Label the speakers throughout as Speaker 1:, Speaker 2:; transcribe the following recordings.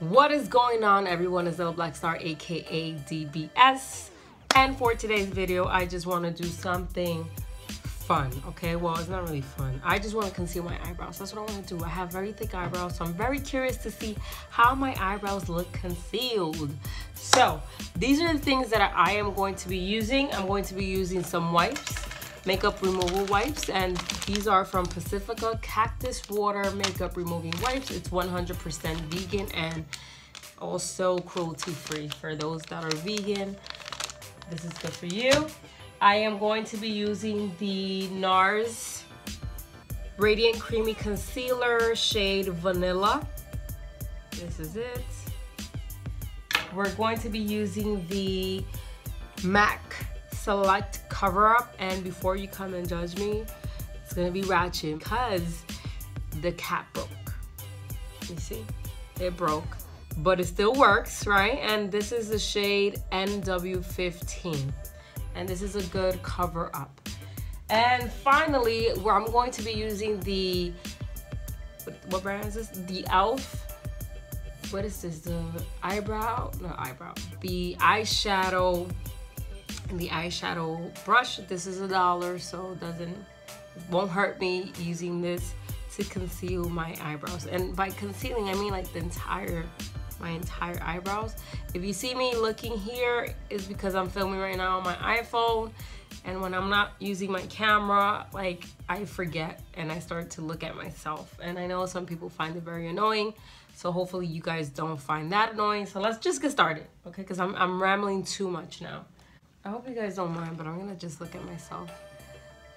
Speaker 1: What is going on everyone? It's De La Black Star aka DBS and for today's video I just want to do something fun okay? Well it's not really fun. I just want to conceal my eyebrows. That's what I want to do. I have very thick eyebrows so I'm very curious to see how my eyebrows look concealed. So these are the things that I am going to be using. I'm going to be using some wipes makeup removal wipes and these are from Pacifica Cactus Water makeup removing wipes. It's 100% vegan and also cruelty free for those that are vegan. This is good for you. I am going to be using the NARS Radiant Creamy Concealer shade Vanilla. This is it. We're going to be using the MAC select cover up and before you come and judge me it's gonna be ratchet because the cap broke. You see? It broke. But it still works right? And this is the shade NW15 and this is a good cover up and finally where I'm going to be using the what brand is this? The elf. What is this? The eyebrow? No eyebrow. The eyeshadow the eyeshadow brush. This is a dollar, so it doesn't won't hurt me using this to conceal my eyebrows. And by concealing, I mean like the entire my entire eyebrows. If you see me looking here, is because I'm filming right now on my iPhone. And when I'm not using my camera, like I forget and I start to look at myself. And I know some people find it very annoying. So hopefully you guys don't find that annoying. So let's just get started, okay? Because I'm, I'm rambling too much now. I hope you guys don't mind, but I'm gonna just look at myself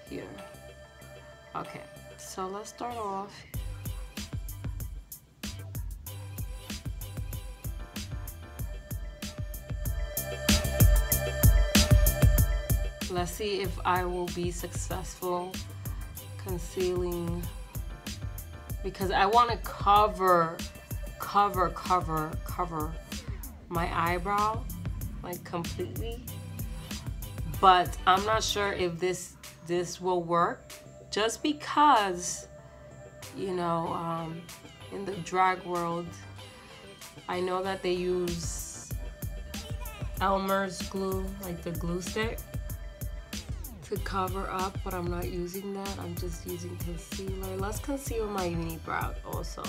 Speaker 1: here. Okay, so let's start off. Let's see if I will be successful concealing because I want to cover, cover, cover, cover my eyebrow like completely but I'm not sure if this this will work just because you know um, in the drag world I know that they use Elmer's glue like the glue stick to cover up but I'm not using that. I'm just using concealer. Let's conceal my unibrow also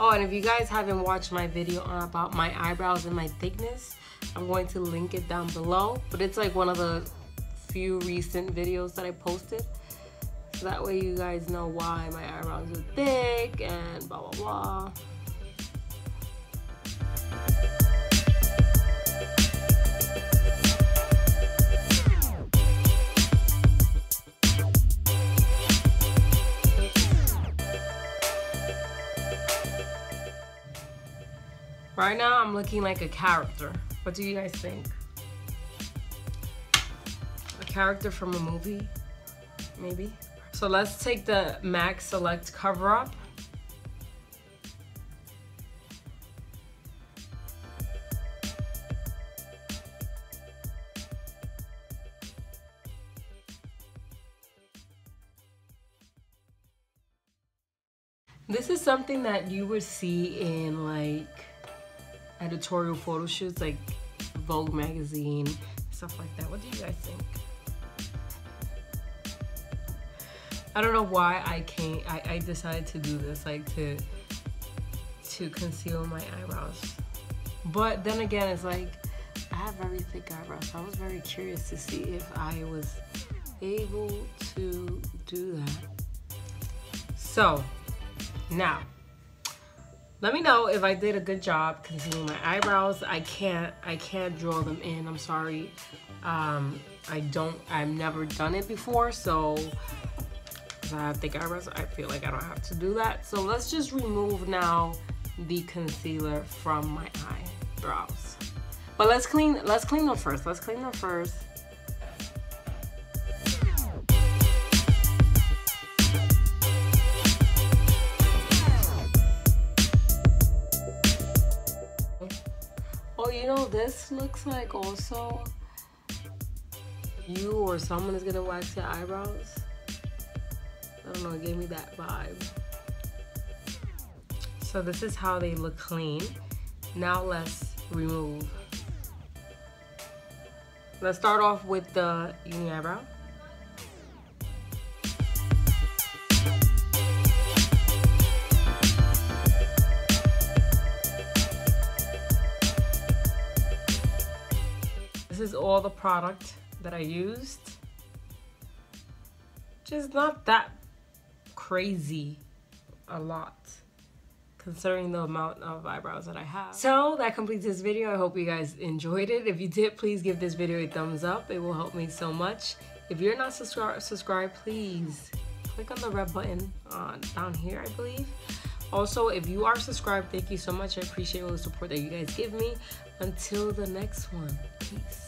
Speaker 1: oh and if you guys haven't watched my video about my eyebrows and my thickness I'm going to link it down below, but it's like one of the few recent videos that I posted. So that way you guys know why my eyebrows are thick and blah, blah, blah. Right now, I'm looking like a character. What do you guys think? A character from a movie, maybe? So let's take the MAC Select cover up. This is something that you would see in like editorial photo shoots like Vogue magazine, stuff like that. What do you guys think? I don't know why I can't, I, I decided to do this, like to, to conceal my eyebrows. But then again, it's like, I have very thick eyebrows. So I was very curious to see if I was able to do that. So, now, let me know if I did a good job concealing my eyebrows. I can't, I can't draw them in. I'm sorry. Um, I don't, I've never done it before. So, I have thick eyebrows, I feel like I don't have to do that. So let's just remove now the concealer from my eyebrows. But let's clean, let's clean them first. Let's clean them first. Oh, you know, this looks like also you or someone is gonna wax your eyebrows. I don't know, it gave me that vibe. So this is how they look clean. Now let's remove. Let's start off with the uni eyebrow. This is all the product that I used. Just not that crazy a lot considering the amount of eyebrows that I have. So that completes this video. I hope you guys enjoyed it. If you did, please give this video a thumbs up. It will help me so much. If you're not subscribed, subscribe, please click on the red button uh, down here, I believe. Also, if you are subscribed, thank you so much. I appreciate all the support that you guys give me. Until the next one, peace.